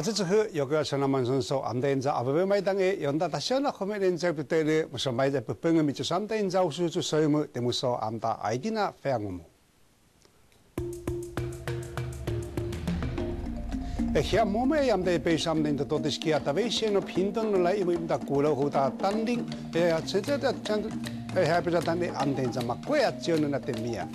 아주 그 여기가 전화만 선수 암대인자 아베베 마이당에 연다 다시나 코메렌자 부테르 무슨 마이자 부병을 미쳐 삼대인자 우수주 소유무 때무서 암다 아이디나 페앙무 Ehia mome yam de pe sam den to dis kia ta ve no pindon no lai mo da kula ho ta tanding e a chete da chan e ha pe da tande am den za ma kwe a chio no na te mia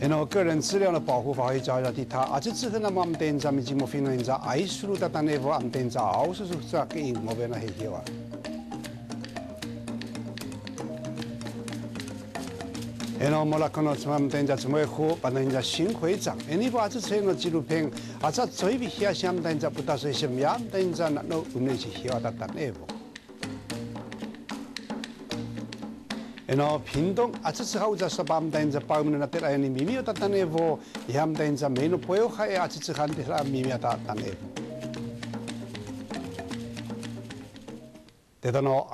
然后个人资料的保护法会交代他，而且之后呢，我们店长们节目分享在爱输入的单内部，我们店长 auch so so so 给我们那黑黑哇。然后我们看到我们店长怎么好，把人家新会长，你把这些个纪录片，而且最比下乡店长不到说什么样店长那那我们是黑哇的单内部。Eno pindong atsa tsa hau sa pam dain za pau na tera ni mimi o tatane vo yam dain za meno poyo khai atsa tsa khan tera mimi ata tane te dono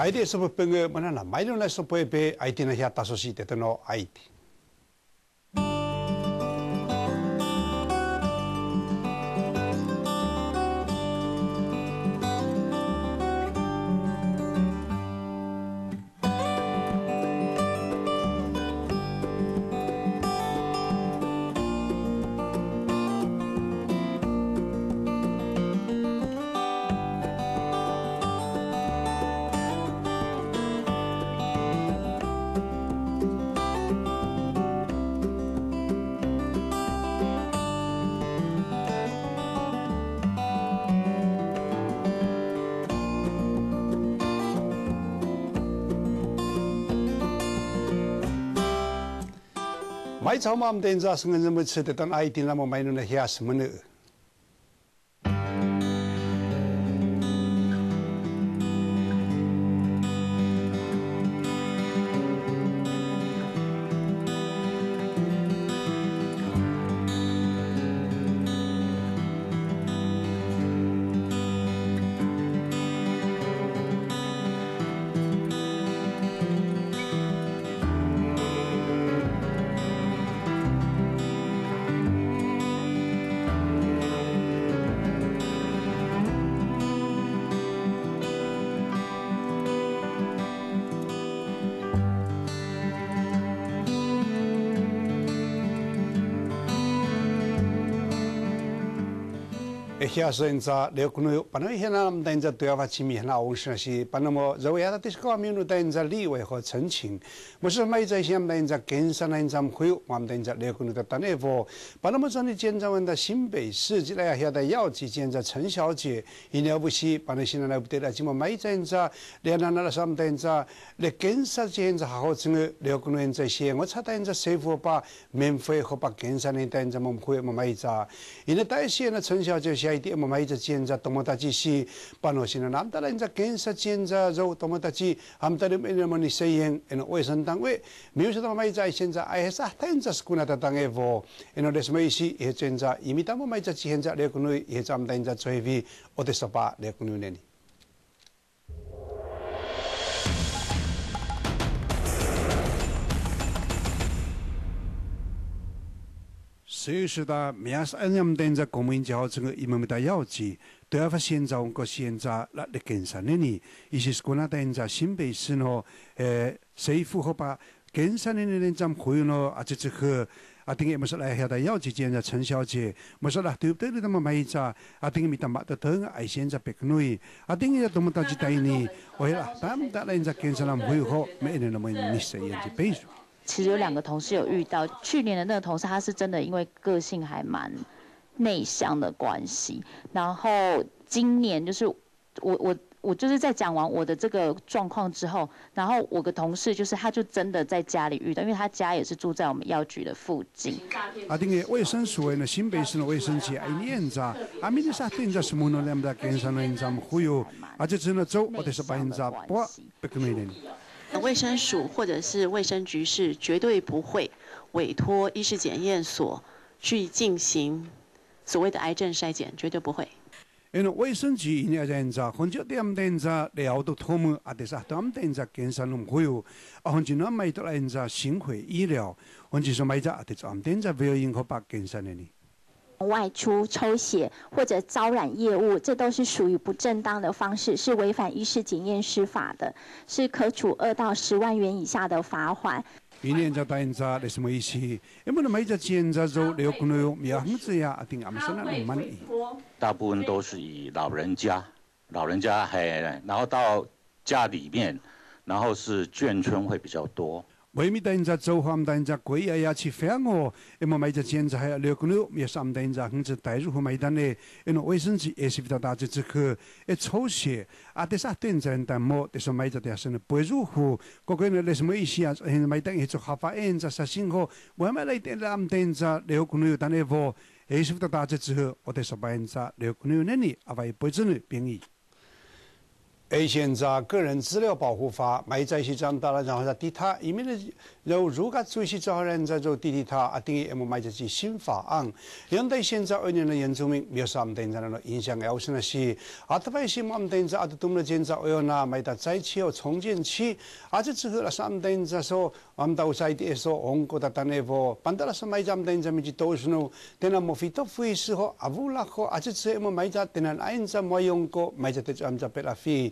ID na pupung mana na mai na au sinasi 相手そぶっぺぐま 자마함 된자승은 뭐 세대단 아이디나 뭐 마이너나 해야스 뭐는 leo kuno pano hena nam da inza tuya wa chimi hena ong shina shi pano mo zawo ya da tisko wa miunu da inza li we ho chen qing mo shi mai zai xiam da inza gensa na inza mhuyo wam da inza leo kuno da tane vo pano mo zani jian zang wen da xinbei shi ji la ya hia da yao ji jian za chen xiao jie yin liao bu xi pano xina na bu de la ji mo mai zai inza leo na na la sam da inza le gensa ji inza ha ho zing leo kuno inza xie ngo cha da inza se fu ba men fei ho ba gensa na inza mo mhuyo mo mai za yin da xie na chen xiao jie xia でも毎日チェンザ友達し、パノシのなんたらんざ検査チェンザぞ友達、ハムタルメルモに千円、えのおえさんたんえ、ミュージカ毎日チェンザ、あえさたんざ少なたたんえぼ、えのですめいし、えチェンザ、イミタも毎日チェンザ、レクヌイ、えちゃんたんざちょいび、おてそば、 所以说的，面是俺们等着国民教这个一门的要紧，都要发现在我们现在那那跟上的呢，一些是国内等着新北市呢，呃，政府和把跟上的人咱会呢，啊，这这个啊，等于么说来晓得要去见着陈小姐，么说啦，对不对？那么买一扎，啊，等于咪当把的疼爱现在别个女，啊，等于多么大去带你，为了咱们带来人家跟上了会好，每年那么你谁也去背书。其实有两个同事有遇到，去年的那个同事，他是真的因为个性还蛮内向的关系，然后今年就是我我。我就是在讲完我的这个状况之后，然后我的同事就是他就真的在家里遇到，因为他家也是住在我们药局的附近。啊，这个卫生署呢，新北市的卫生局一年在，啊，明天啥天在什么呢？两百跟上人咱们忽悠，啊，就只能走，或者是百分之八，不可能的。卫生署或者是卫生局是绝对不会委托医师检验所去进行所谓的癌症筛检，绝对不会。外出抽血或者招揽业务，这都是属于不正当的方式，是违反医师检验师法的，是可处二到十万元以下的罚款。明年就答应着，那什么意思？因为那每家检查做六个子呀，一定俺们说那能满意。大部分都是以老人家，老人家还，然后到家里面，然后是眷村会比较多。为咪等在走访等在贵呀呀去翻哦，那么买只检查还要六个六，也三等在甚至带入和买单的，因为卫生局也是比较大只之后，一抽血。啊，第三等在等么，第三买只的是呢不入户，个个呢那什么意思啊？现在买单也做合法验在实行好，我买来点两等在六个六等的货，也是比较大只之后，我得十八在六个六那里啊，为不子呢便宜。A 现在个人资料保护法买在西长大了，然后在地他，因为呢，有如果最新找人在做滴滴他，啊，定义 M 买这些新法案，两在现在二年的原住民没有什么等在那影响，要是那些，啊，特别是我们等在啊，都么建造要拿买到灾区和重建区，啊，这之后了什么等在说，我们到在地说，红过的单那波，搬到了什么买咱等在咪去都是喏，等那莫非都非时候啊，乌拉后啊，这次我们买在等那俺在没用过，买在在俺在贝拉费。各国呢，因为每只检查各自发挥去找了的他，不等的起来人家咪检查，都是人家爱数，啊那么说人家简单咪就莫非买单诶，啊只等人家的什么意思买查，啊是什么个对话等人家护政机关和检查咪去没安弄过，各国呢护政机关他等来是要求，等下什么等人家因为等人家的都是你弄过，买只的咱们在别 la 非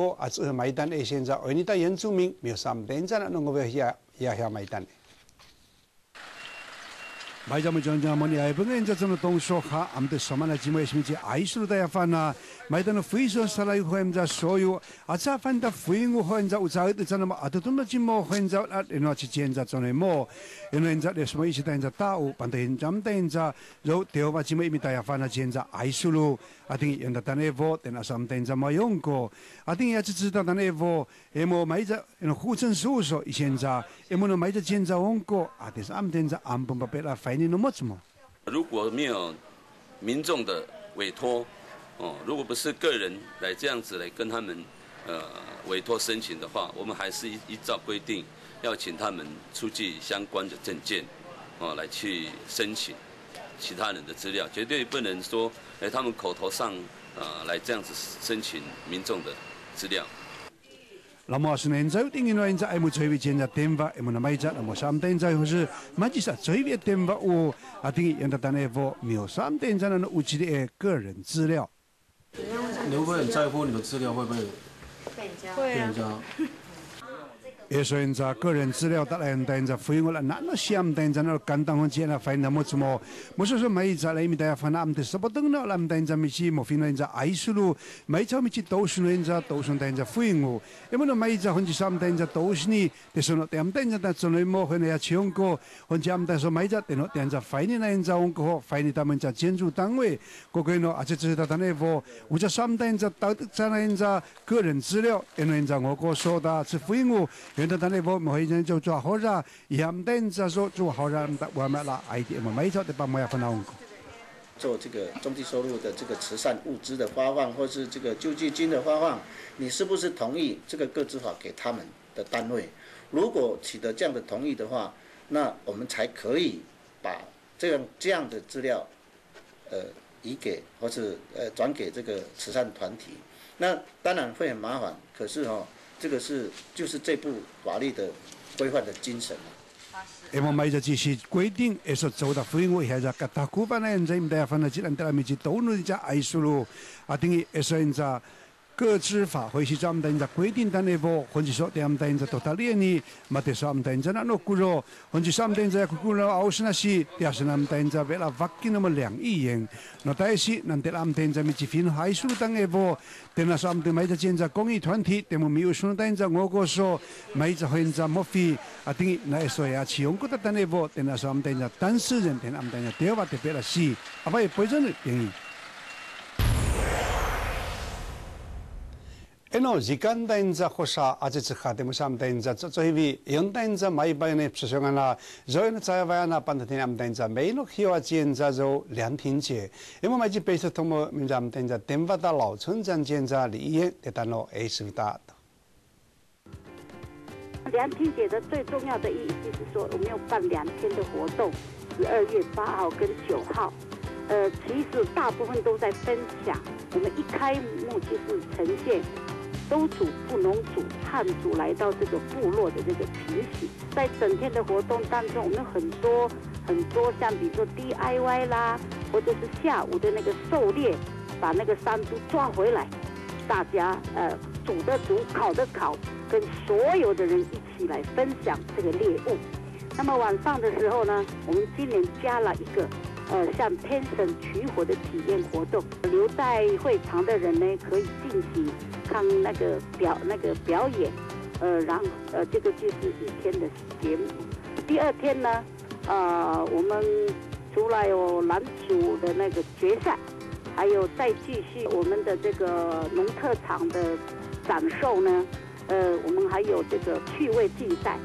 么什么节？爱说的呀，烦呐。买单的非常少了，以后人家所有啊，这反正费用和人家有在的，真的嘛？啊，都都那寂寞，人家啊，人家去见着做的么？因为人家那什么意思？人家打我，反正人家们人家，然后电话今么一米大呀，烦呐，见着爱说喽。啊，等人家打那货，等下上等着没用过。啊，等下就知道打那货，也么买着，那护政事务所现在也么能买着见着用过。啊，但是俺们等着俺不把别人费你那么子么？如果没有民众的委托。哦，如果不是个人来这样子来跟他们呃委托申请的话，我们还是依依照规定要请他们出具相关的证件，哦，来去申请其他人的资料，绝对不能说哎他们口头上呃来这样子申请民众的资料。那么是现在定义了，现在还没最为检查电话，还没那么一家，那么三点在或是马吉萨最为电话哦，啊，等于用他打电话没有，现在呢，我记得个人资料哦，啊，定义现在单那部没有三点在那屋企的个人资料。你会不会很在乎你的资料会不会被人家？也说人家个人资料得来，人家费我了，那那想等在那简单方钱了，费那么怎么？我说说每一家来，面大家分那么的，什么等了，那么等在咪去，莫费人家爱数路，每家咪去都是人家，都是等在费我。因为那每一家分去三等在都是你，但是那点等在在做内莫，分人家抢过，分家们在说每家等了等在费你那人家往过，费你他们家建筑单位，个个呢，而且知道他那货，我家三等在到在那人家个人资料，因为人家我哥说的是费我。来他那部每人就做好人，也唔等着说做好人，我们啦，I D 我每周都把每一分拿做这个中低收入的这个慈善物资的发放，或是这个救济金的发放，你是不是同意这个个资法给他们的单位？如果取得这样的同意的话，那我们才可以把这样这样的资料，呃，移给或是呃转给这个慈善团体，那当然会很麻烦。可是哈，这个是就是这部法律的规范的精神。因为每只只是规定，也是做到非我现在个大股份呢，人家唔得分了，只能得来咪只都弄只爱数咯，啊，等于也是人家。各执法或是咱们等在规定单内部，或者说咱们等在多大年呢？嘛，得说我们等在那诺古罗，或者说我们等在古罗奥斯那西，第是咱们等在为了发给那么两亿元，那但是咱得咱们等在咪只分海数单内部，等那说我们等每只建在公益团体，等我们没有说等在我国说每只会在莫非啊？等于那说呀，启用过的单内部，等那说我们等在当事人，等我们等在电话特别了西，啊，不也不真的等于。Eno zikanda inza kosa aje chikha de musam da inza cho cho hivi yonda inza mai bai ne psishonga na zo ina tsaya vaya na panda tin am da inza mei no khiwa ji inza zo lian tin jie emo mai ji bei se tong mo min zam da inza denva da lao chen zan jian za li ye de da no e shi da 梁天姐的最重要的意义就是说，我们要办两天的活动，十二月八号跟九号。呃，其实大部分都在分享。我们一开幕就是呈现。都主、布农族、汉族来到这个部落的这个情形，在整天的活动当中，我们很多很多，像比如说 DIY 啦，或者是下午的那个狩猎，把那个山猪抓回来，大家呃煮的煮、烤的烤，跟所有的人一起来分享这个猎物。那么晚上的时候呢，我们今年加了一个呃像天神取火的体验活动，留在会场的人呢可以进行。看那个表那个表演，呃，然呃，这个就是一天的节目。第二天呢，呃，我们除了有男主的那个决赛，还有再继续我们的这个农特产的展售呢。呃，我们还有这个趣味竞赛，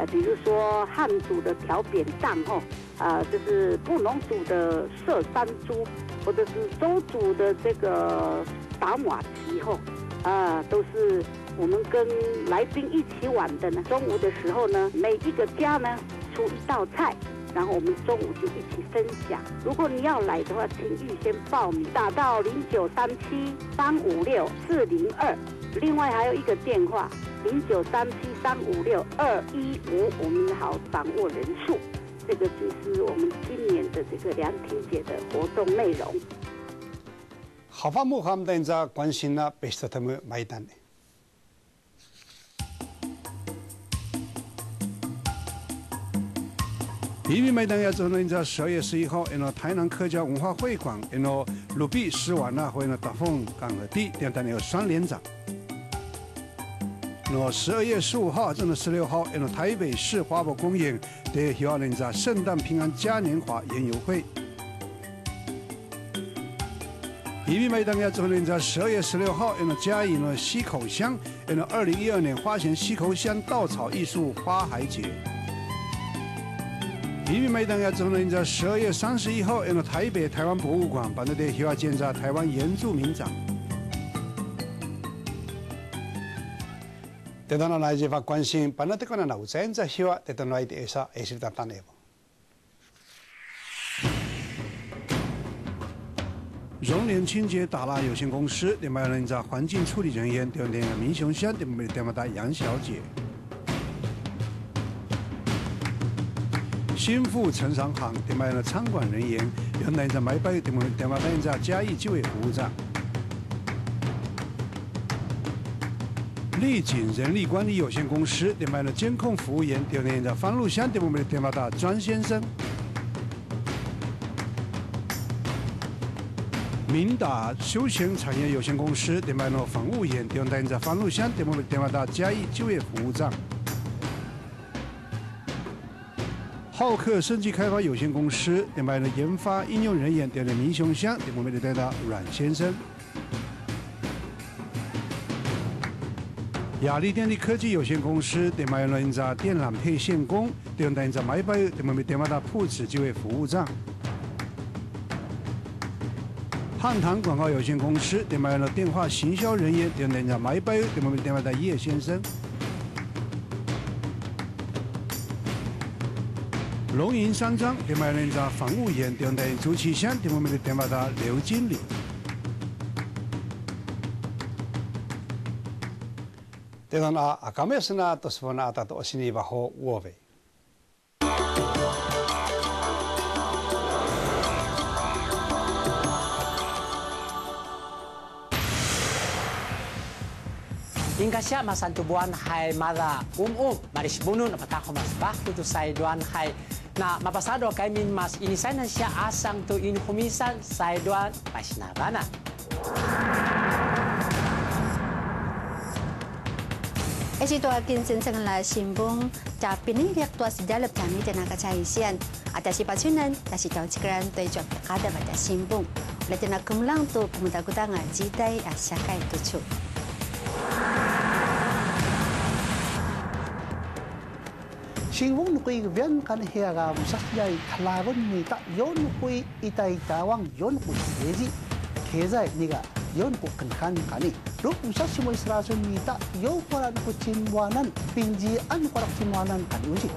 呃，比如说汉族的调扁担哦，啊，就是布农族的射山猪，或者是周族的这个打马蹄吼。啊，都是我们跟来宾一起玩的呢。中午的时候呢，每一个家呢出一道菜，然后我们中午就一起分享。如果你要来的话，请预先报名，打到零九三七三五六四零二。另外还有一个电话零九三七三五六二一五，我们好掌握人数。这个就是我们今年的这个凉亭节的活动内容。好发木他们等着关心了，被是他们买单的。移民买单要之后呢，在十二月十一号，因为台南客家文化会馆，因为鲁比施完了，或者大凤港的地，两单有双连长。那十二月十五号，真的十六号，因为台北市花博公园的希望人在圣诞平安嘉年华园游会。移民买单要之后呢，在十二月十六号，因为嘉义呢溪口乡，因为二零一二年花钱溪口乡稻草艺术花海节。移民买单要之后呢，在十二月三十一号，因为台北台湾博物馆把那对希望建在台湾原住民展。得到了来自发关心，把那的可能老在在希望得到来的一啥，也是在等待。荣联清洁打蜡有限公司另外人在环境处理人员调那个民雄乡的没电话打杨小姐。新富城商行另外的餐馆人员原来在买包的么电话打人在嘉义就业服务站。丽景人力管理有限公司另外的监控服务员调那在方路乡的电话打庄先生。明达休闲产业有限公司电办了房务员，电话在方路乡电话电话到嘉义就业服务站。浩克升级开发有限公司电办了研发应用人员，电话民雄乡电话电话到阮先生。亚力电力科技有限公司电办了在电缆配线工，电话在买包电话电话到铺子就业服务站。汉唐广告有限公司电话了电话行销人员，电话买包电话电话的叶先生。龙吟山庄电话人家房务员电台主持人，电话们的电话打刘经理。电话那阿卡梅斯那都是我那达到心里把好窝位。Hingga siya masantubuan hay mada um-um maris bunun patako mas bakto to sa duan hay na mapasado kay min mas inisay na siya asang to inhumisan 애시도와 빈센생을 라신봉 자비는 역도와 시달럽 장이 되나가 차이시안 아다시 바추는 다시 정치그란 또이쪽 가다마다 신봉 레드나 금랑 또 부무다구당아 지다이 아시아카이 도추 Singwong nukui gvian kan hiaga musas jai thalagun ni ta yon nukui itai tawang yon nukui keji kezai niga ينقكنخان كاني لو مساس مو إسراسو ميتا يو قران كتشين وانان بنجي أن قرأتين وانان كاني وجي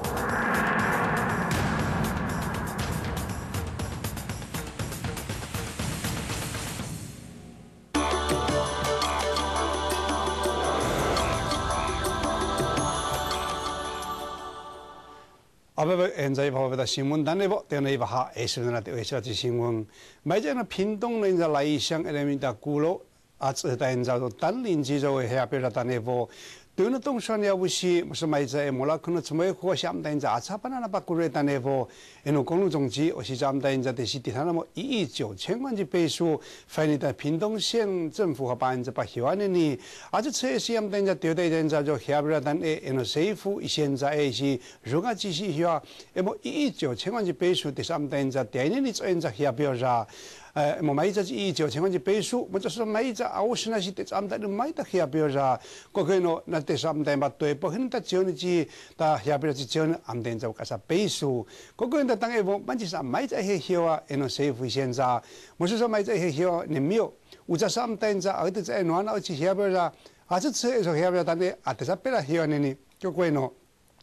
아베베엔자이바베다신문단에보때나이바하에스나테에서지신문 마이제나핀동는자라이샹에레미다구로아츠다엔자도단린지조해야베라다네보 对那东山要不是不是买在莫拉可能怎么活想等着阿巴那把古瑞单那部，因为公路总局我是咱们等着的是第三那么一亿九千万的倍数，反映在屏东县政府和百分之八十万的呢，而且这些我们等着对待人家就下不了单的，因为政府现在是如果继续下，那么一亿九千万的倍数，第三等着第二年的做人家下不了。呃，mo mai za i jo chengan ji pesu mo so mai za au sna si te am ta mai ta khia pyo ra ko ko no na te sam ta ba to po hin ta chion ji ta khia pyo ji chion am den za ka sa pesu ko ko ta tang e bo man ji sa mai za he hiwa eno se fu xian za mo so mai za he hiwa ni mio u za sam ta za a te za no na chi khia pyo ra a zu tse so khia pyo ta ne a te sa pe la hiwa ni ni ko ko no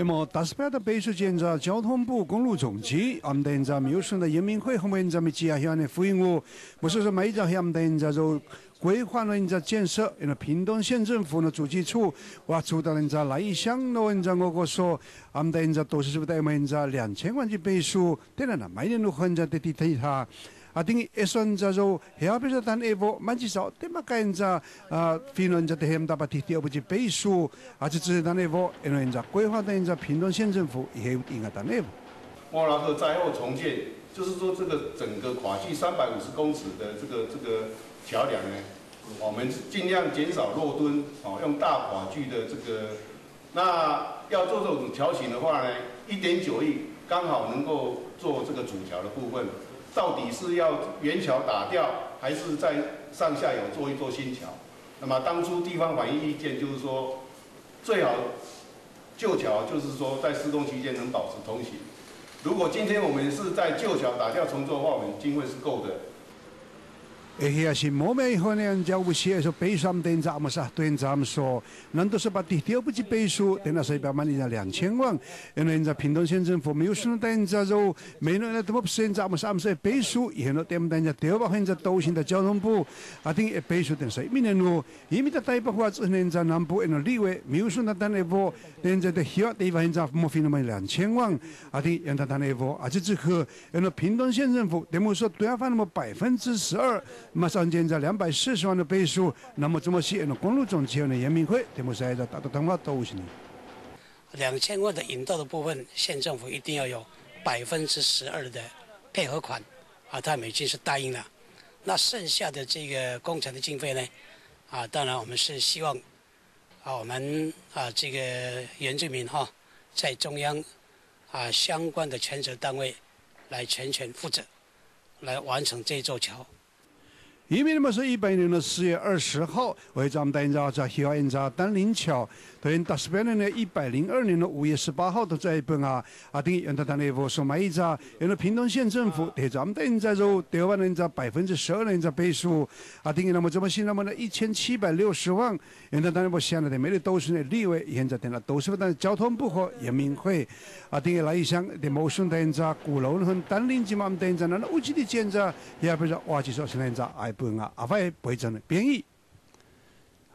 那么，大斯巴的倍数检查交通部公路总局，俺们等着没有说的人民会后面咱们接下来回应我，不是说每一家俺们等着就规划了人家建设，因为屏东县政府的主计处，哇，出到人家来一箱的人家我个说，俺们等着都是不带人家两千万的倍数，当然了，每年都人家的地推他。啊，等于一算着就，下边就谈一步，蛮至少，对嘛？人家啊，评论着的很大把提调不及倍数，啊，就只是谈一步，因为人家规划的人家屏东县政府也应该谈一步。莫拉克灾后重建，就是说这个整个跨距三百五十公尺的这个这个桥梁呢，我们尽量减少落墩，哦，用大跨距的这个，那要做这种桥型的话呢，一点九亿刚好能够做这个主桥的部分。到底是要原桥打掉，还是在上下游做一座新桥？那么当初地方反映意见就是说，最好旧桥就是说在施工期间能保持通行。如果今天我们是在旧桥打掉重做的话，我们经费是够的。Eh si mo me hone an jau bu sia so pe sam den za ma sa tuen zam so nan to so ba ti tio bu ji pe su dena sai ba man ina 2000万因为在屏东县政府没有说 den za zo 没那那怎么现在嘛 sam sai pe su 以后点 den za tio ba hen za 都行的交通部啊定 e pe su den sai mi ne no i mi ta tai ba hua zu nen za nam bu en li we mi su na dan e vo den za de hio de ba hen za mo fin ma 2000万啊定让他 dan e vo 啊这这个因为屏东县政府得么说对啊反那么百分之十二马上建在两百四十万的倍数，那么这么些呢？公路总局的人民会，这么说的，大多通话都是呢。两千万的引导的部分，县政府一定要有百分之十二的配合款，啊，他们已经是答应了。那剩下的这个工程的经费呢？啊，当然我们是希望，啊，我们啊这个原住民哈，在中央啊相关的权责单位来全权负责，来完成这座桥。移民嘛是一百年的四月二十号，为咱们大家在希望在丹林桥，对应大十八年的一百零二年的五月十八号的在一本啊，啊，等于原来他那部说买一张，原来屏东县政府对咱们大家就台湾人在百分之十二人在背书，啊，等于那么这么新那么呢一千七百六十万，原来当然不现在的每日都是呢立委现在的那都是但交通部和人民会，啊，等于来一项的某省大家鼓楼和丹林及嘛大家那那乌鸡的建设，也不是哇，就说是那家爱。本啊，阿 bồi chân biến ý. Mới này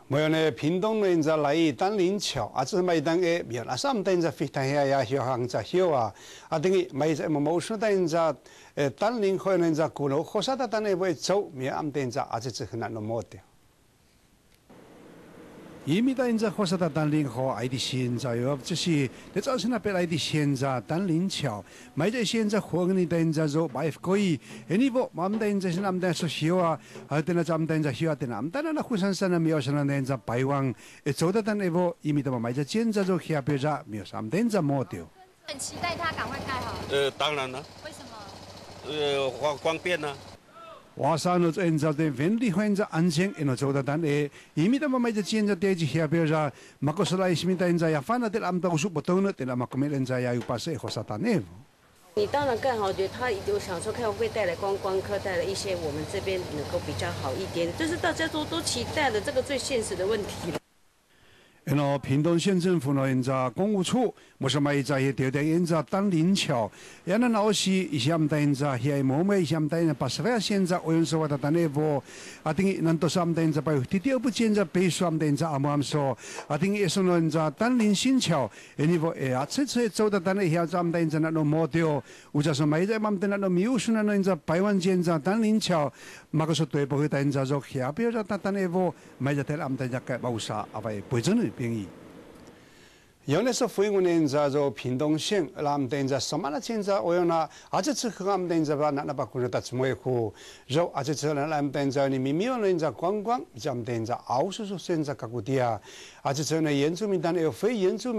没有呢，屏东呢在来意单灵巧，啊这是没当个，没有啊，三等在飞腾下也学行在学啊，啊等于没在 emotion 在呃当灵慧呢在鼓楼，火车的单个会走，没有单在啊这是很难弄目标。伊米达因在火车的丹林和爱的现在哟，这是在早晨那边来的现在丹林桥，买做买可以，哎你不，我们是说修啊，啊等那咱们的因在修啊，等那么但那火山山那没有山那因在白走的丹那不，伊米达嘛买在现在做。很期待它赶快盖好。呃，当然了。为什么？呃，方方便呢。华山路在在的本地患者安全，因为做得单诶，伊米他们买只钱在地下边上，马可是来西米在在呀，反正的俺们都是不懂的，的那马可没人在呀，有把谁和啥单呢？你当然更好，我觉得他有想说看会不会带来观光客，带来一些我们这边能够比较好一点，这是大家都都期待的这个最现实的问题了。然后屏东县政府呢，现在公务处，我是买在一条条现在当林桥，然后老师一下唔现在，现在某某一下唔在，八十万现在我用说话的单那部，啊，等于能多少唔现在，把第二部现在背书唔现在阿冇咁说，啊，等于说呢，现在当林新桥，哎，你说哎呀，这次走的单那现在唔现在那种模掉，或者说买在唔在那种苗数那种现在百万现在当林桥，马个说对不会现在说下边就单单那部买在台唔现在嘅冇啥，阿 phải bồi dưỡng 便宜。原来是飞五年在做屏东县，那么等在什么的现在我用那，而且这个我们等在把那那把工作打怎么糊，然后而且这那那么等在你明明人在观光，咱们等在澳洲说现在各个地啊，而且这那原住民但有非原住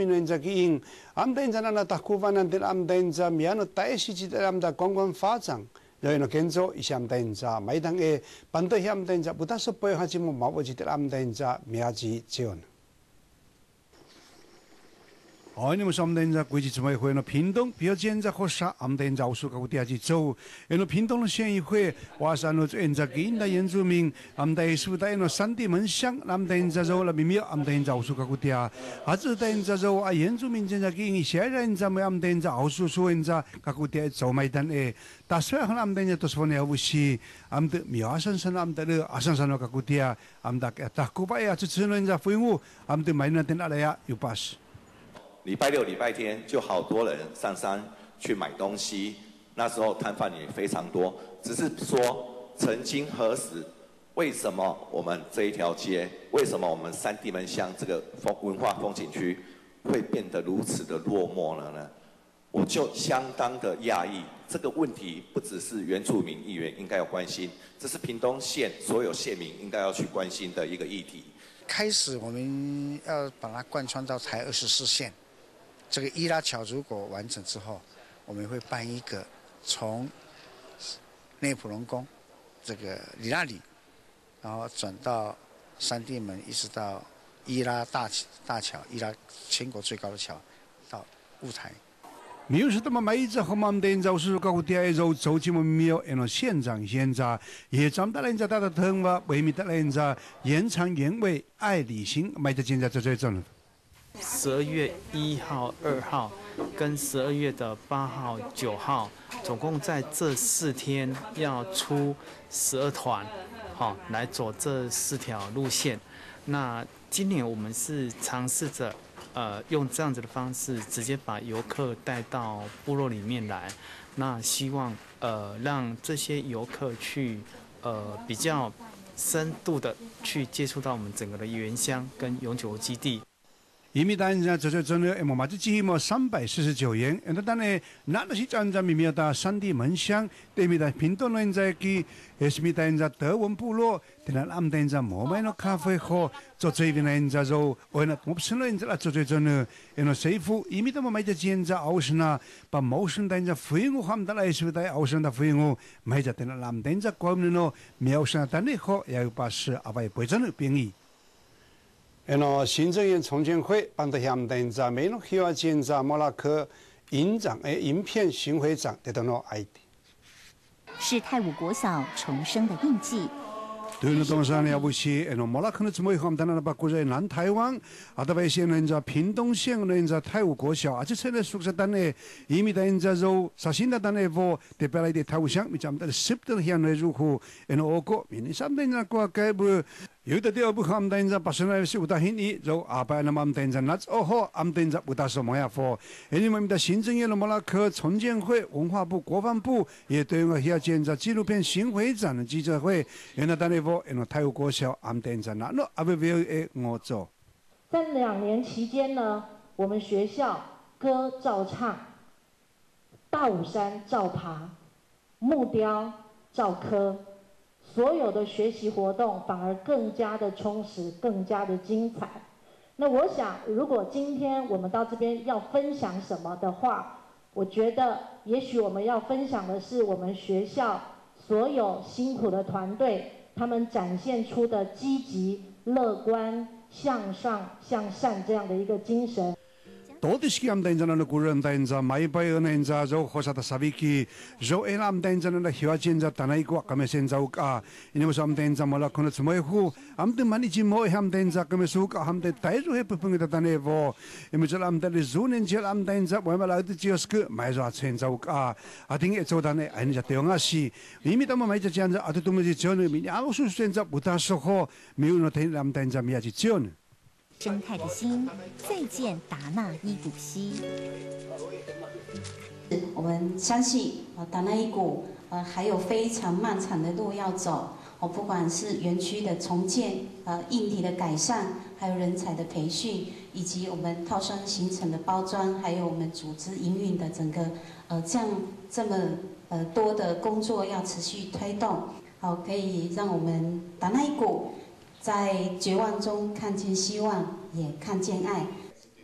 여인은 겐조 이시암다인 자 마이당에 반더히암다인 자 무다서 보여하지 뭐 마버지들 암다인 자 미아지 지은. 你们说我们在国际执委会呢，屏东比较现在和啥，我们在无数个地去走，因为屏东的县议会，华山路现在给的原住民，我们在苏在那三地门乡，我们在走了明明，我们在无数个地啊，还是在走啊原住民现在给现在在我们在无数数在各个地走买单诶，但是和我们在都礼拜六、礼拜天就好多人上山去买东西，那时候摊贩也非常多。只是说，曾经何时，为什么我们这一条街，为什么我们三地门乡这个风文化风景区会变得如此的落寞了呢？我就相当的讶异。这个问题不只是原住民议员应该要关心，这是屏东县所有县民应该要去关心的一个议题。开始我们要把它贯穿到台二十四线。这个伊拉桥如果完成之后，我们会办一个从内普隆宫这个里那里，然后转到三地门，一直到伊拉大大桥，伊拉全国最高的桥到雾台。没有说他们每一次和马的人在叔叔搞第二周周期没有，然后现场现在也长大了人家带到通话，外面的人在延长原位爱理行，每只现在在在做呢。十二月一号、二号跟十二月的八号、九号，总共在这四天要出十二团，好来走这四条路线。那今年我们是尝试着，呃，用这样子的方式，直接把游客带到部落里面来。那希望呃让这些游客去呃比较深度的去接触到我们整个的原乡跟永久基地。이미 단자 저저저는 뭐 맞지 뭐349엔 엔다네 나나시 짠자 미미다 산디 먼샹 때미다 빈도노 엔자기 에스미다 엔자 더 원부로 되는 암된자 모메노 카페호 저저이비나 엔자조 오나 옵션로 엔자 저저저는 에노 세이프 이미다 뭐 마이자 지엔자 아우스나 바 모션 단자 부잉우 함달라 에스비다 아우스나 부잉우 마이자 되는 암된자 고음노 미아우스나 단네호 야우바스 아바이 보이저는 빙이 然后行政院重建会帮到下面的在美诺希瓦建在莫拉克营长诶营片巡回长得到那 ID。是泰武国小重生的印记。对了，东山了不莫拉克的怎么以后我们谈到了把国在南台湾，啊，特别是人家屏东县人家泰武国小，啊，这现在宿舍单呢，伊米的人家就啥新的单呢，不，特别来的泰武乡，咪讲的十来入户，明年三不好，我们在巴生来是有大兴义，就阿拜那么我们在那哦吼，我们在不大什么呀？佛，因为我们的行政院的莫拉克重建会、文化部、国防部也对我要建造纪录片巡回展的记者会，原来等于佛，因为泰国国小我们在那，那阿不不要诶我做。在两年期间呢，我们学校歌照唱，大武山照爬，木雕照刻。所有的学习活动反而更加的充实，更加的精彩。那我想，如果今天我们到这边要分享什么的话，我觉得也许我们要分享的是我们学校所有辛苦的团队，他们展现出的积极、乐观、向上、向善这样的一个精神。多的是我们在那的古人在那，买白的那那就好像的沙比基，就哎那我们在那的喜欢建造，但那一个我们现在啊，因为我们在那么了可能怎么样，我们的满地积木，我们在那我们苏卡，我们在带着还不分的但那个，因为这我们在那做年节，我们在那我们来的就是个买着现在啊，啊，听也做但那，哎，你就这样是，因为他们买着这样子，啊，都他们是这样的，你啊，我说现在不大适合，没有那天我们在那没有去这样。生态的心，再见达纳伊古溪。我们相信呃，达纳伊古呃还有非常漫长的路要走。哦，不管是园区的重建、呃硬体的改善，还有人才的培训，以及我们套生行程的包装，还有我们组织营运的整个呃这样这么呃多的工作要持续推动，好可以让我们达纳伊古。在绝望中看见希望，也看见爱。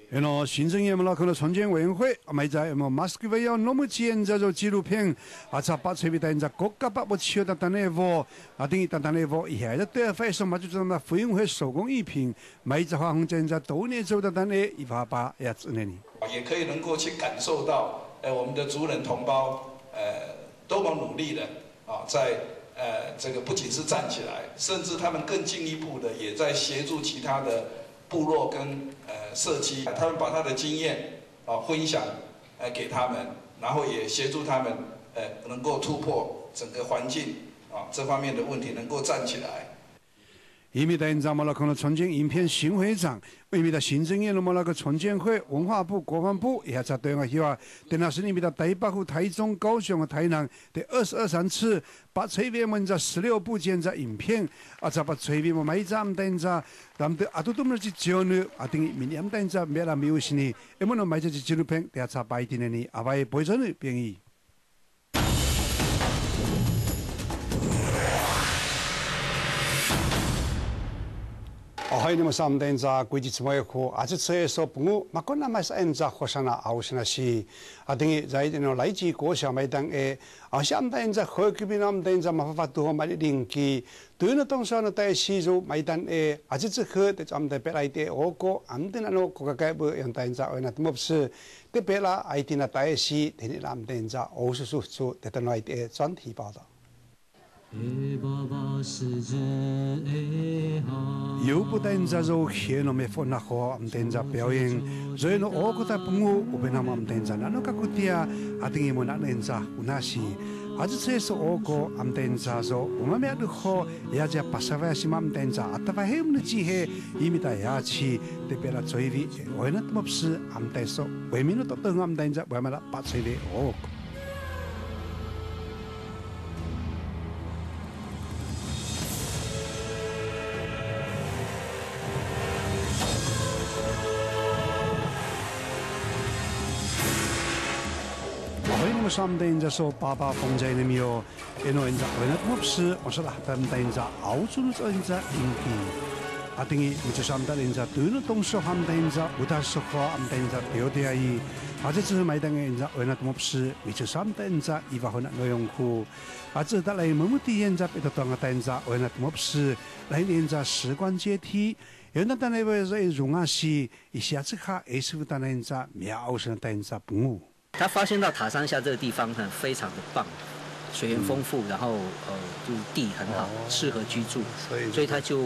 然后行政院那可能重建委员会，没在么马斯克维要那么建这种纪录片，啊，才把这边的国家把我取得单那个，啊，等于单单那个，以后的对费什么就这么委员会手工艺品，没在花红建在多年做的一八八也子那里。也可以能够去感受到，呃，我们的族人同胞，呃，多么努力的啊，在。呃，这个不仅是站起来，甚至他们更进一步的，也在协助其他的部落跟呃社区，他们把他的经验啊分享呃给他们，然后也协助他们呃能够突破整个环境啊这方面的问题，能够站起来。伊米达因在莫拉克的重建影片新会长，伊米达行政院的莫拉克重建会、文化部、国防部也在对我希望，等到是伊米达台北、台中、高雄和台南的二十二三次，把崔边们在十六部建在影片，啊，再把崔边们每站等在，咱们的阿都都么是只有呢，啊，等于明年等在没啦没有是呢，因为呢买这只纪录片，等下才白天的呢，阿外不会真的便宜。哦，还有那么三点在国际怎么样？啊，这车说不我，马可那么是按照火山那熬上那是，啊，等于在那种来自国小麦当诶，啊，相当在河这边那么等在马法法多买的零件，对那东西呢带西入麦当诶，啊，这这河的咱们在别来的我国，俺们那个国家改不用等在那么不是，的别啦，爱听那带西，听那么等在欧式叔叔的等来的专题报道。有不单只做黑农民放那火，我们单表演，所以呢，我个朋友，我们那么单只，那那个古爹啊，等于我那单只有那些，还是说是我个，我们单只做，我们没好，也只八十块是我们单只，啊，他把黑木的机械，伊咪在下去，特别了最尾，我那么不是，我们单说，外面的都等我们单只，外面了八十的我个。我们现在说爸爸放在哪里哦？那现在外面不是我说了，他们现在澳洲的现在人品，啊，等于每次他们现在读的东西，他们现在读书考，他们现在要的啊，啊，这次的买东西外面不是每次他们现在一巴赫那个用户，啊，这次再来一目的地现在被他当个他们现在外面不是来一个时光阶梯，云南的那个就是龙虾是沙子卡，也是他们现在没有那个他们现在朋友。他发现到塔山下这个地方很非常的棒，水源丰富，然后呃，就地很好，适合居住，所以他就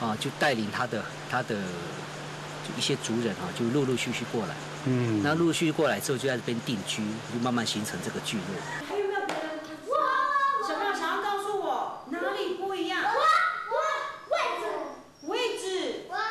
啊就带领他的他的一些族人啊，就陆陆续续过来。嗯。那陆陆续续过来之后，就在这边定居，就慢慢形成这个聚落。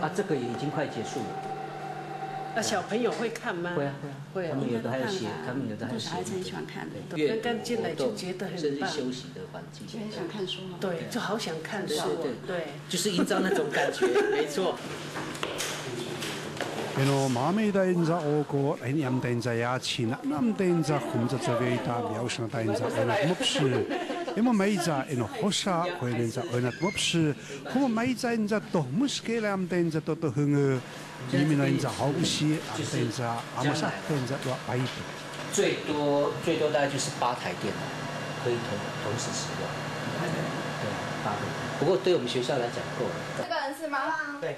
啊，这个也已经快结束了。小朋友会看吗？会啊会啊，他们有的还要写，他们有的还要写。小孩子很喜欢看的，刚刚进来就觉得很棒。甚至休息的环境，就很想看书吗？对，就好想看书。对对，就是营造那种感觉，没错。在，们在，在这边在，是。Emo mai za ino hosa ko ene za ona tupsi. Komo mai za ene za to muske la amte ene za 最多最多大概就是八台电脑可以同同时使用，对，八。不过对我们学校来讲够了。这个人是吗？对，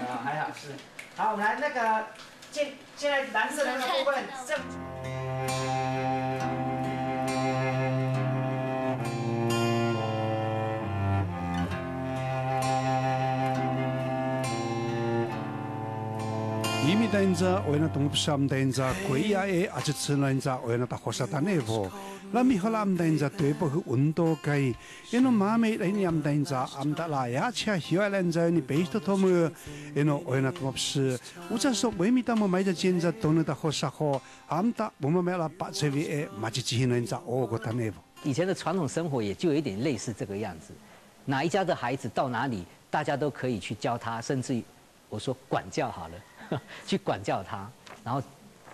啊、还好是。好，我们来那个进进来男生的部分。以前的传统生活也就有点类似这个样子，哪一家的孩子到哪里，大家都可以去教他，甚至我说管教好了。去管教他，然后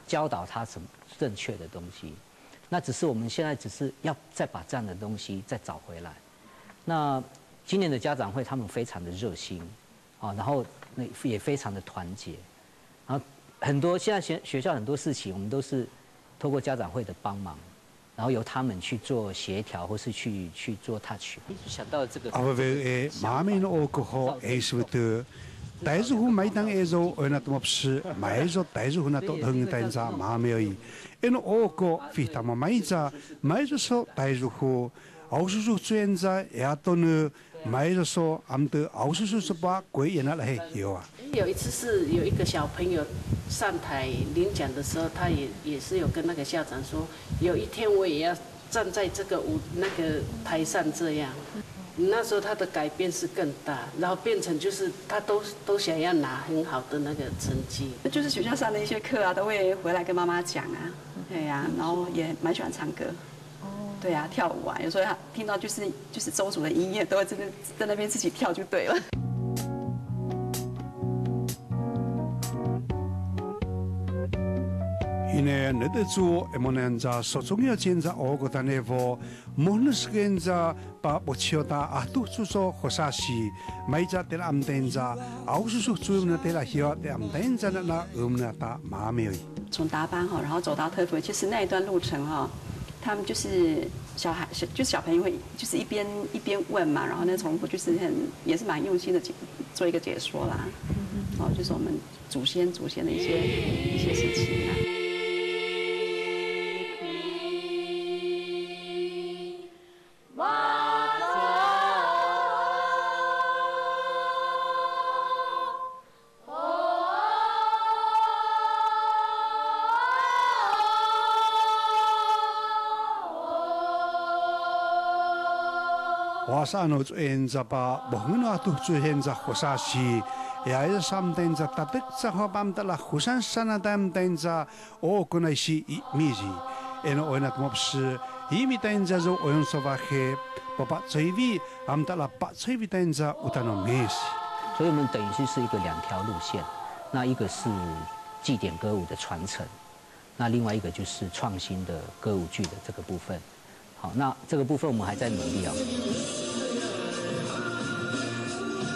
教导他什么正确的东西。那只是我们现在只是要再把这样的东西再找回来。那今年的家长会他们非常的热心，啊，然后那也非常的团结，然后很多现在学学校很多事情我们都是透过家长会的帮忙。然后由他们去做协调，或是去去做 touch。想到这个。傣族虎每张影照，我有那么多幅诗，每张傣那都都很有特色，满美的。因，我可非他妈美咋？每张说傣族虎，奥苏苏出现，也到呢，每张说俺们到奥苏苏是把鬼也来啊。有一次是有一个小朋友上台领奖的时候，他也也是有跟那个校长说，有一天我也要站在这个舞那个台上这样。那时候他的改变是更大，然后变成就是他都都想要拿很好的那个成绩。就是学校上的一些课啊，都会回来跟妈妈讲啊，对呀、然后也蛮喜欢唱歌。对呀、跳舞啊，有时候他听到就是就是周主的音乐，都会真的在那边自己跳就对了。이내 너드주 에모넨자 소중여 진자 오고다네보 모누스겐자 바 모치오다 아투수소 호사시 마이자 텔 암덴자 아우수수 주음나 텔 히어 테 암덴자나 나 음나다 마메이 从达班哈，然后走到特福，其实那一段路程哈，他们就是小孩，小就是小朋友会就是一边一边问嘛，然后那重复就是很也是蛮用心的解做一个解说啦，哦，就是我们祖先祖先的一些一些事情啊。 华沙诺做演着吧，蒙那都做演着火沙西，也是三等着达得着好办得了，火山山那等等着，哦，可能是一米子，因为那么是，一米等着就我用说话黑，不把追尾，俺们得了把追尾等着，我当那没事。所以我们等于是是一个两条路线，那一个是祭典歌舞的传承，那另外一个就是创新的歌舞剧的这个部分。好，那这个部分我们还在努力啊。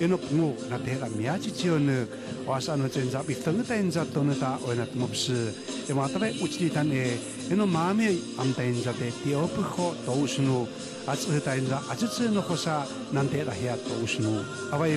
那都都很大，我个就和人家我用说话的单哎，第三等着啊才没那后啊。ino pungu na te la miachi tio ne wasa no tenza bi tanga tenza tona ta o na mo pse e ma ta uchi ta ne ino mame am tenza te ti op kho to usnu a tsu tenza a tsu tsu no khosa nan te la hia to usnu a wai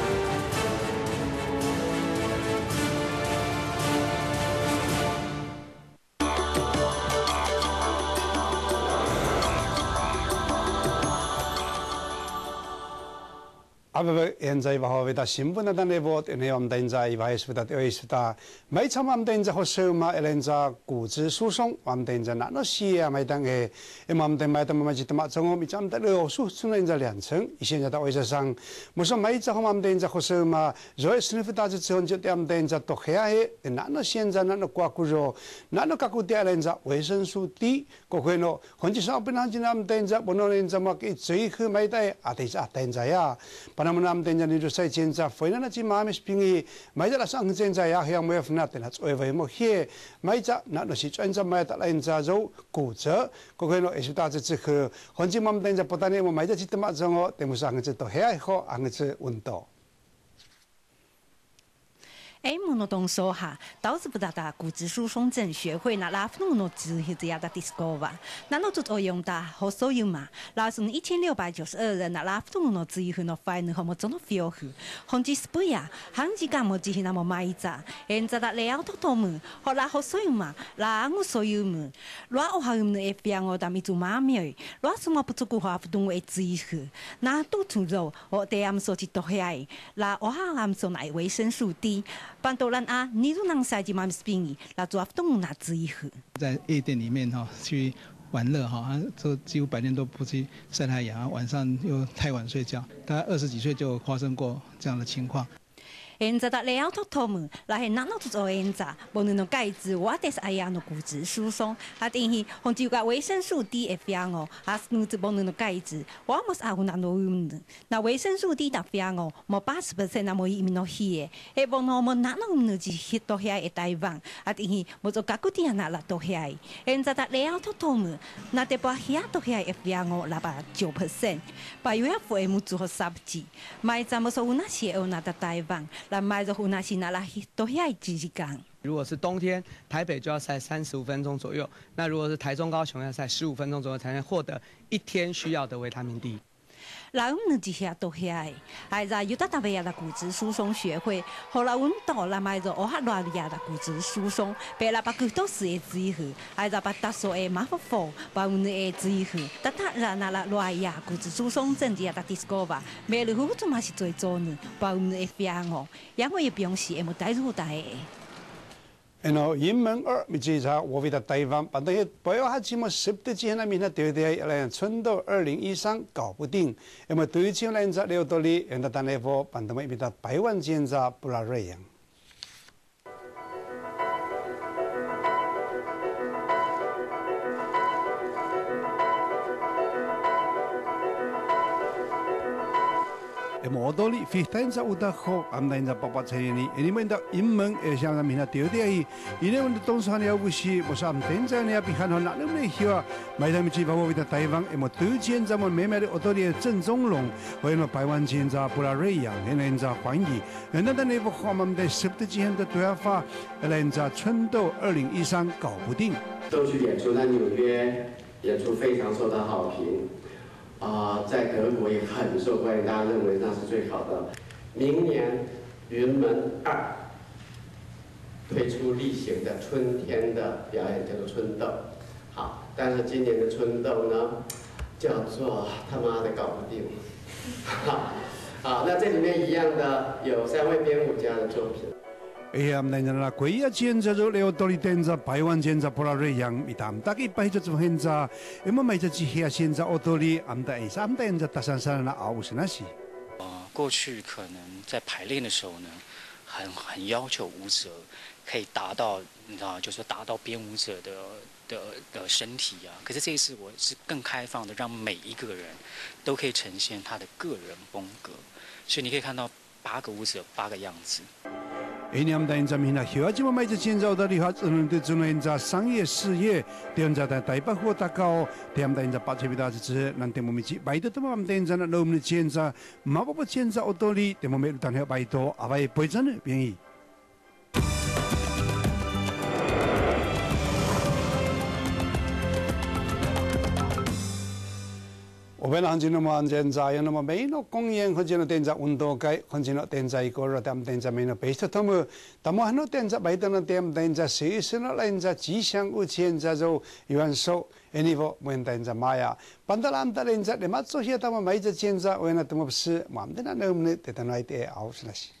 不不，现在不好。为了新闻的那点话，那我们现在为了说的有意思点，每餐我们现在喝粥嘛，一点伢骨质疏松，我们点伢那，那现在每顿个，我们点每顿慢慢吃点嘛，中午一点，那肉酥吃了现在两成，现在到晚上，不说每餐和我们点伢喝粥嘛，再舒服点子，再点点伢多喝点，那现在那个骨关节，那个骨点伢维生素 D，国亏呢，反正说白了，这我们点伢不弄点伢么，给最好买点阿爹家点伢呀，把那。nam nam ten yan ju sai chen cha foi na chi ma mi spingi mai da sang chen cha ya hiang mef na ten choi vai mo he mai cha na no si chen cha mai ta lain cha zo ku cha ko ko no e su ta cha chi khu hon chi mam ten cha potane mo mai cha chi ta ma zong o te mu sang cha to he ai kho ang cha un to. 哎，木诺动手哈，都是不打打骨质疏松症学会那拉夫木诺自己这样的 discovery，那侬做作用大和所有嘛。拉是侬一千六百九十二人那拉夫木诺自己和侬 find 侬和么怎么 feel 去？红吉是不呀？红吉干么？只是那么买一扎，enzo da leaototu 么？和拉和所有嘛？拉我所有么？罗奥哈姆的边我当咪做妈咪？罗什么不做过话？不懂我自己去。那都猪肉我对俺们说起都喜爱。那我哈俺们做奶维生素 D。在夜店里面哈，去玩乐哈，就几乎白天都不去晒太阳，晚上又太晚睡觉，大概二十几岁就发生过这样的情况。现在的了头头们，那是哪能做现在？无能盖子，我得是哎呀，那骨质疏松，啊，等于红就个维生素 D F 样哦，啊，是子无能盖子，我么是阿胡那诺用的。那维生素 D 达样哦，么八十 percent 那么伊米诺稀诶，诶，无那么哪能能只去到遐一台湾，啊，等于么做甲古地那拉到遐。现在的了头头们，那得把遐到遐 F 样哦，那把九 percent，把有遐负 M 做好三级，买咱们说有如果是冬天，台北就要晒三十五分钟左右；那如果是台中、高雄，要晒十五分钟左右，才能获得一天需要的维他命 D。老我们这些都遐个，还在有的特别的骨质疏松学会，后来我们到了买着，我还乱的的骨质疏松，白了把骨头是一之后，还在把打说诶麻烦佛，把我们诶之后，但他让那了乱呀骨质疏松症的的 discover，没了后做嘛是最早呢，把我们诶病哦，因为也不用是诶么带入带。Eno yimmen er mi ji cha wo vi da taiwan ban de bo yo ha chi mo sip de ji na mi na de de la chun do 二零一三搞不定那么对于青来者六多里人的单内波 ban de mi da 百万建者不拉瑞样为我们东山了不是，我说俺们单在那比看好哪能没有啊？买他们几把我为的台湾，那么推荐咱们美美的奥多利郑中龙，为了百万钱在布拉瑞扬，现在在欢迎，那那那部好我们的十的几天的对话，来在春斗二零一三搞不定。都去演出在纽约，演出非常受到好评。啊，在德国也很受欢迎，大家认为那是最好的。明年云门二推出例行的春天的表演，叫做春豆。好，但是今年的春豆呢，叫做他妈的搞不定。好，好，那这里面一样的有三位编舞家的作品。哎呀，我们那贵呀，建设着了多里店子，百万建设布拉瑞扬，米他们大概摆着做现在，因为买着几下现在奥多里，俺们的三代人在大山上那熬是那些。呃，过去可能在排练的时候呢，很很要求舞者可以达到，你知道，就是达到编舞者的的的身体啊。可是这一次我是更开放的，让每一个人都可以呈现他的个人风格，所以你可以看到八个舞者八个样子。今年我们在民那，后几么买着建造的里话，只能对只能在商业事业，对人在在台北或大高，对人在八千米大只，能对我们去买的他妈们在那农民的建造，马不不建造奥多里，对我们当然拜托，阿外不真的便宜。者那电在运动街，或者那电在一个了，他们电在没有贝斯他们，他们还那电在摆的那电电在谁是那电在吉祥物现在就元素，anyway 我们电在嘛呀，半到蓝的电在，你嘛做些他们买着现在，为那他们不是，嘛的那那么的，他那一点好是那些。もよ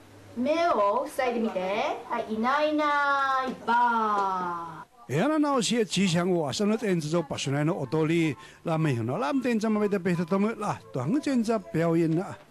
目を塞いでみて、はい、いないいないばー。エアナナオシエチシャンゴアサノテンツゾパシュナイノオトメヒノラムテンベテペヒラトアングチェンザ表。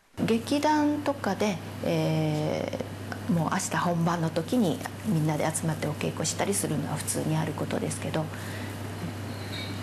劇団とかで、えー、もう明日本番の時にみんなで集まってお稽古したりするのは普通にあることですけど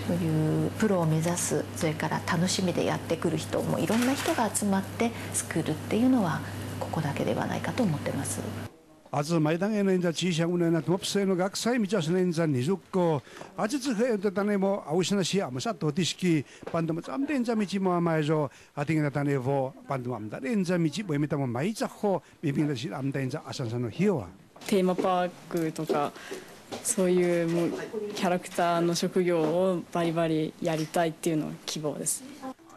そういうプロを目指すそれから楽しみでやってくる人もいろんな人が集まって作るっていうのはここだけではないかと思ってます。아주마이당에는이제지상운에는톱스에는각사이미자스는이제니죽고아주즈해도단에뭐아우시나시아무사도디스키반도뭐짬된자미지뭐아마에서아팅나단에보반도암다된자미지뭐에미타뭐마이자호비빙다시암다인자아산산노히오와テーマパークとかそういうもうキャラクターの職業をバリバリやりたいっていうのが希望です。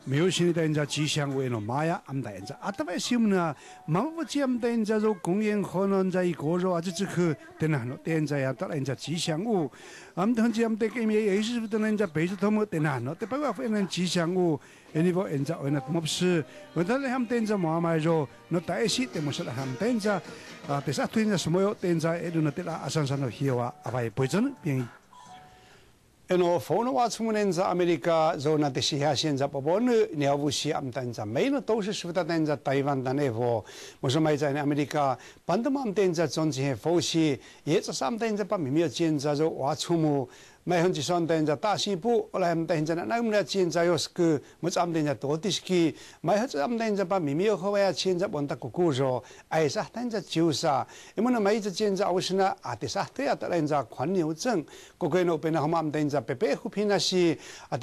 没有新的人家吉祥为了玛雅，俺们人家阿达外新呢，妈妈不见俺们人家说公园可能在一个肉啊，这只去等那了，人家呀，到人家吉祥物，俺们同志俺们得给面也是等人家背着他们等那了，得不过分人吉祥物，人家说人家为了么不是，我当然他们人家妈妈说，那大西得么是了他们人家啊，得啥对人家什么哟，人家一路那得啦阿山山的希望，阿外不真便宜。eno fono wa tsumunen za amerika zo na de shia shen za bobo ne ne awu shi am tan za me no do shi shu da den za taiwan da ne vo mo so mai za in amerika ban de mam den za zong ji he fo shi ye za sam den za ba mi mi jian za zo wa tsumu 买很几双等着大西部，后来我们等着那我们的现在又是个，我们等着多的是个，买很我们等着把秘密后呀，现在问他个故事，哎啥等着就是。啊，因为呢买一只现在我是呢啊，第啥对啊，等着宽牛症，个个呢变得好嘛，我们等着白白虎皮那是啊，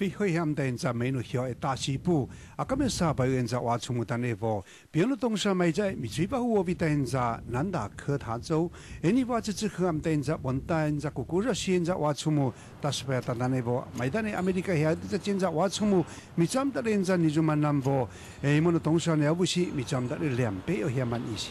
非会向等在美努晓大西部，啊，今日沙白人在挖出木单那波，别了东山买在米水巴湖比等在南达科他州，因为挖这只河 am 等在温带在古古热现在挖出木，大西北单单那波，买单的美国遐在现在挖出木，米占得人在你就蛮难波，诶，么的东山了不起，米占得两倍有遐蛮意思。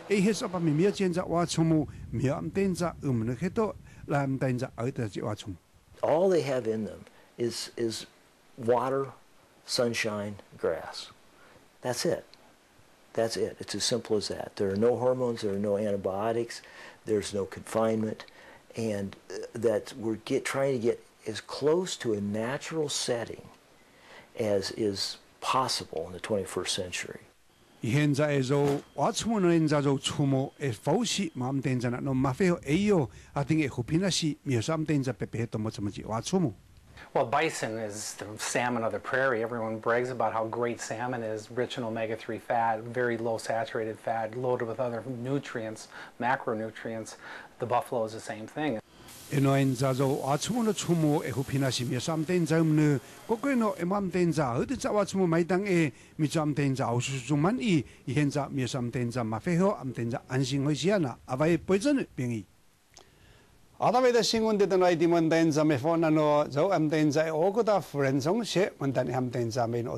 建设做负担在话出冇到美国，还是要走到美国买咗三单在那攞话唔定呢，现在诶，迄十八米米建设话出冇，米唔定在唔能喺度来唔定在而得就话出。All they have in them is is water, sunshine, grass. That's it. That's it. It's as simple as that. There are no hormones, there are no antibiotics, there's no confinement, and that we're get, trying to get as close to a natural setting as is possible in the 21st century. 现在做我出门人在做出门，诶，否是嘛唔定在那，侬嘛非要哎哟，啊，定係好偏那是，苗三定在白白都冇怎麼子我出門。Well, bison is the salmon of the prairie. Everyone brags about how great salmon is, rich in omega-3 fat, very low saturated fat, loaded with other nutrients, macronutrients. The buffalo is the same thing. 因為人在做我出門的出門，誒好偏那是苗三定在唔呢，個個呢誒冇唔定在，好啲在我出門買單誒，苗三定在，我是做滿意，現在苗三定在嘛非好，唔定在安心回家啦，啊為背真的便宜。阿大衛的新聞的來啲問題就咪放那咯，就唔定在我覺得富人中學問題唔定在沒有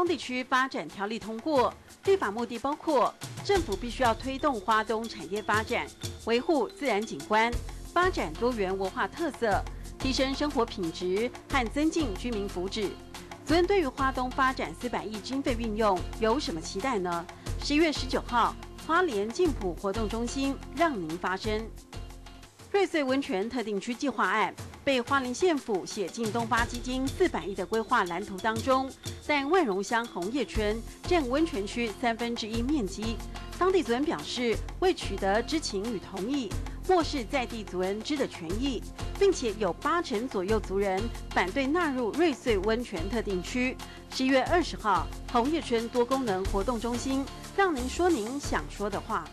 东地区发展条例通过，立法目的包括政府必须要推动花东产业发展，维护自然景观，发展多元文化特色，提升生活品质和增进居民福祉。昨天对于花东发展四百亿经费运用有什么期待呢？十一月十九号，花莲静浦活动中心让您发声。瑞穗温泉特定区计划案被花莲县府写进东发基金四百亿的规划蓝图当中，但万荣乡红叶村占温泉区三分之一面积，当地族人表示未取得知情与同意，漠视在地族人知的权益，并且有八成左右族人反对纳入瑞穗温泉特定区。十一月二十号，红叶村多功能活动中心让您说您想说的话。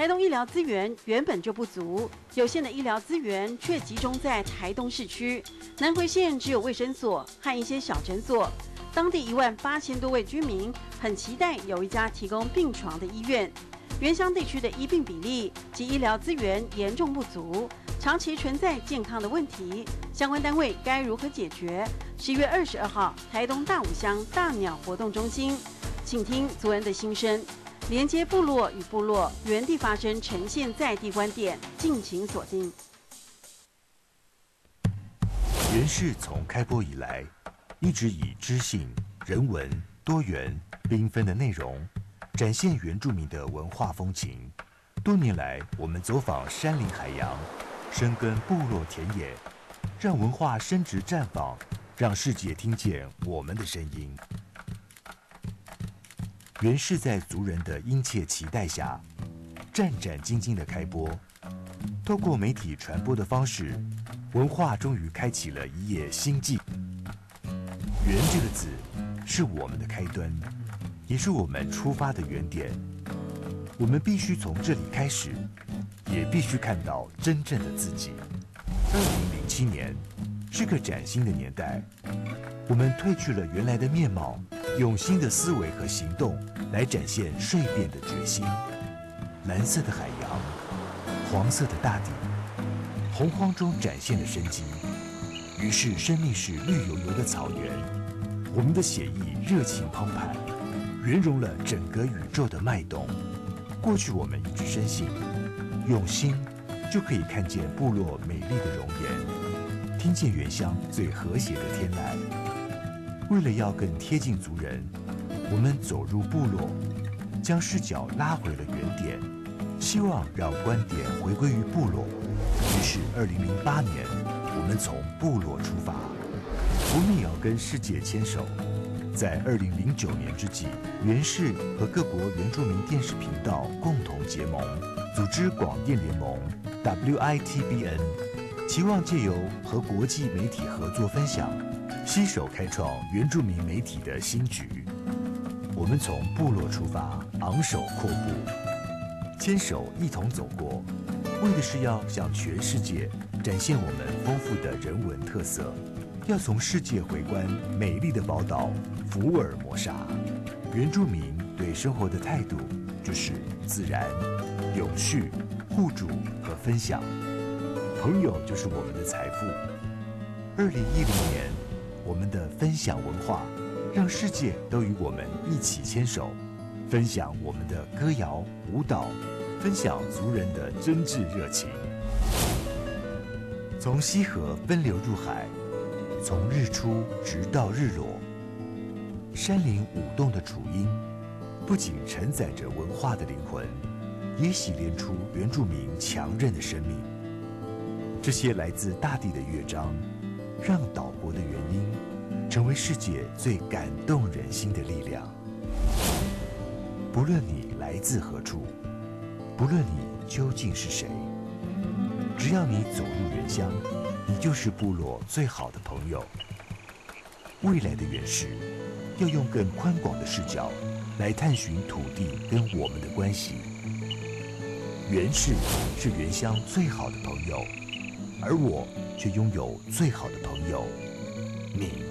台东医疗资源原本就不足，有限的医疗资源却集中在台东市区。南回县只有卫生所和一些小诊所，当地一万八千多位居民很期待有一家提供病床的医院。原乡地区的医病比例及医疗资源严重不足，长期存在健康的问题，相关单位该如何解决？十一月二十二号，台东大武乡大鸟活动中心，请听族人的心声，连接部落与部落，原地发生，呈现在地观点，敬请锁定。原氏从开播以来，一直以知性、人文、多元、缤纷的内容，展现原住民的文化风情。多年来，我们走访山林海洋，深耕部落田野，让文化升值绽放，让世界听见我们的声音。原是在族人的殷切期待下，战战兢兢的开播，透过媒体传播的方式，文化终于开启了一页新纪。原这个字，是我们的开端，也是我们出发的原点。我们必须从这里开始，也必须看到真正的自己。二零零七年是个崭新的年代，我们褪去了原来的面貌，用新的思维和行动来展现蜕变的决心。蓝色的海洋，黄色的大地，洪荒中展现了生机。于是，生命是绿油油的草原，我们的血液热情澎湃，圆融了整个宇宙的脉动。过去我们一直深信，用心就可以看见部落美丽的容颜，听见原乡最和谐的天籁。为了要更贴近族人，我们走入部落，将视角拉回了原点，希望让观点回归于部落。于是，二零零八年，我们从部落出发，我们也要跟世界牵手。在二零零九年之际，原氏和各国原住民电视频道共同结盟，组织广电联盟 （WITBN），期望借由和国际媒体合作分享，携手开创原住民媒体的新局。我们从部落出发，昂首阔步，牵手一同走过，为的是要向全世界展现我们丰富的人文特色。要从世界回观美丽的宝岛福尔摩沙，原住民对生活的态度就是自然、永续、互助和分享。朋友就是我们的财富。二零一零年，我们的分享文化，让世界都与我们一起牵手，分享我们的歌谣舞蹈，分享族人的真挚热情。从西河奔流入海。从日出直到日落，山林舞动的楚音，不仅承载着文化的灵魂，也洗炼出原住民强韧的生命。这些来自大地的乐章，让岛国的原因，成为世界最感动人心的力量。不论你来自何处，不论你究竟是谁，只要你走入原乡。你就是部落最好的朋友。未来的原氏要用更宽广的视角来探寻土地跟我们的关系。原氏是原乡最好的朋友，而我却拥有最好的朋友——你。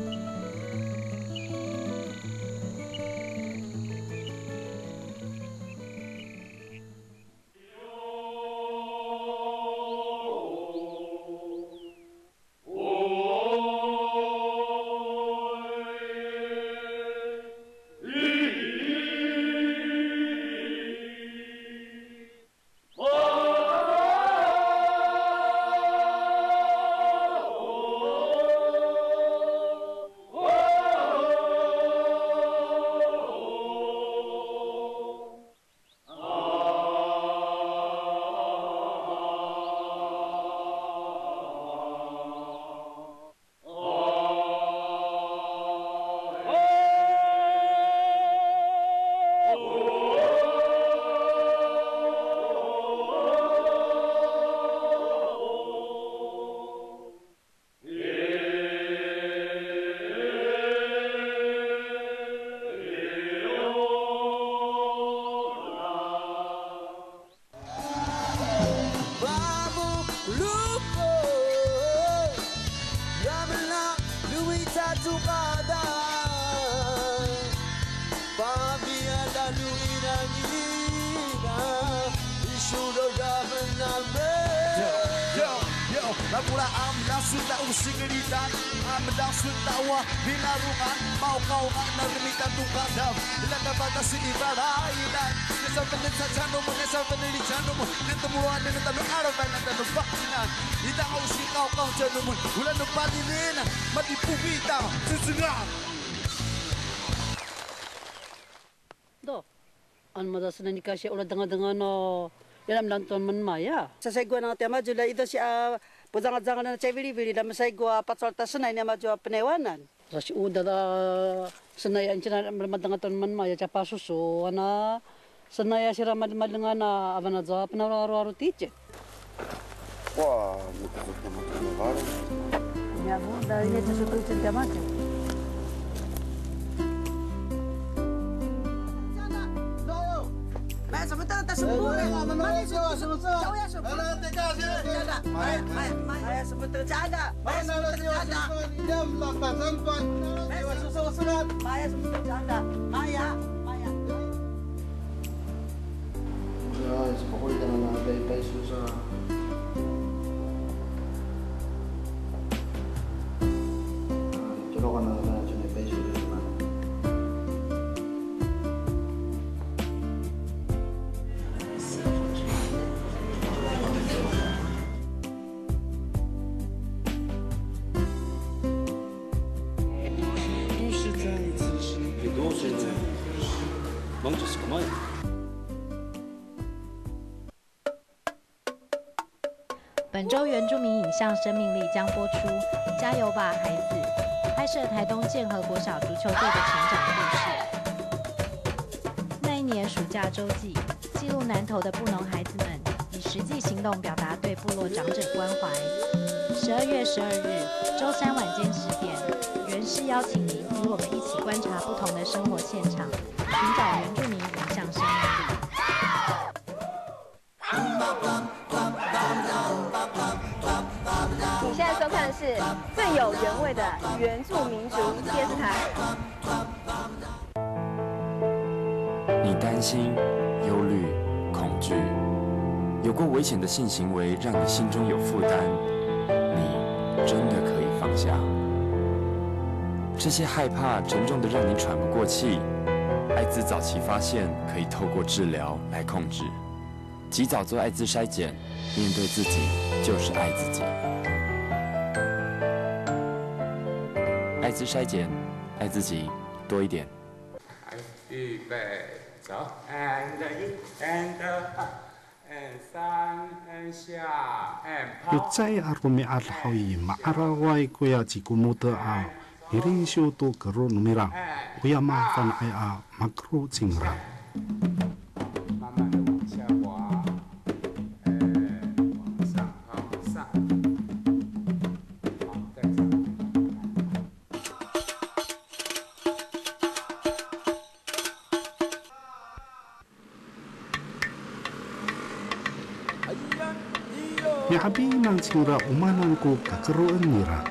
suna ni kasi ula danga danga no maya saya gua na te maju itu sih si a pudanga danga na chai vili vili la masai gua patsol ta suna ni penewanan. Sa si uda da suna ya inchina maya capa susu ana. Ya si ramal malanga na avana za penawara aru tiche wah mutu mutu mutu mutu Eh, sebentar, tak sembuh ni. Mana susu? Susu. Jauh ya susu. Mana teka sih? Ada. Maya, Maya, Maya sebentar ada. Maya sebentar ada. Jam lapan sampai. Maya susu surat. Maya. Maya. Maya. Guys, pokoknya jangan ada yang susu. 向生命力将播出《加油吧，孩子》，拍摄台东建和国小足球队的成长故事。那一年暑假周记，记录南投的布农孩子们以实际行动表达对部落长者关怀。十二月十二日，周三晚间十点，原是邀请您与我们一起观察不同的生活现场，寻找原住民是最有原味的原住民族电视台。你担心、忧虑、恐惧，有过危险的性行为让你心中有负担，你真的可以放下。这些害怕沉重的让你喘不过气，艾滋早期发现可以透过治疗来控制，及早做艾滋筛检，面对自己就是爱自己。艾滋筛检，爱自己多一点。预备，走，and，and，and 三，and 下，and 跑。Yutsai arumi alhawi maarawai kuya cikumuta a iri siutu keru numira kuya maafan umanan ko kakeruan ngira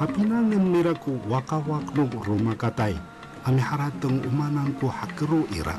Hapinangan miraku wakawak no rumah katai. ane haratung umananku hakeru ira.